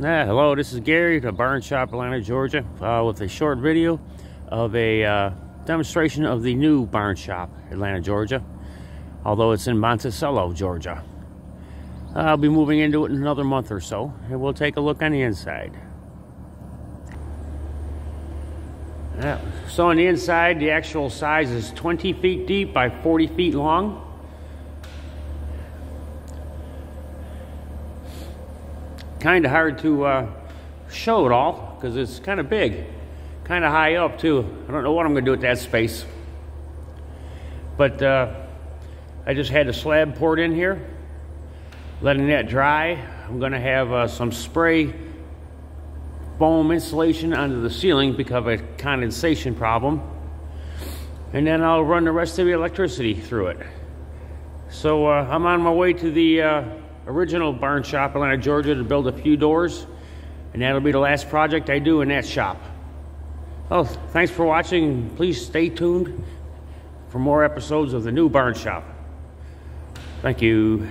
Yeah, hello, this is Gary, the Barn Shop, Atlanta, Georgia, uh, with a short video of a uh, demonstration of the new Barn Shop, Atlanta, Georgia, although it's in Monticello, Georgia. I'll be moving into it in another month or so, and we'll take a look on the inside. Yeah. So on the inside, the actual size is 20 feet deep by 40 feet long. Kind of hard to uh, show it all because it's kind of big, kind of high up too. I don't know what I'm going to do with that space. But uh, I just had a slab poured in here, letting that dry. I'm going to have uh, some spray foam insulation under the ceiling because of a condensation problem. And then I'll run the rest of the electricity through it. So uh, I'm on my way to the uh, original barn shop, Atlanta, Georgia, to build a few doors. And that'll be the last project I do in that shop. Well, thanks for watching. Please stay tuned for more episodes of the new barn shop. Thank you.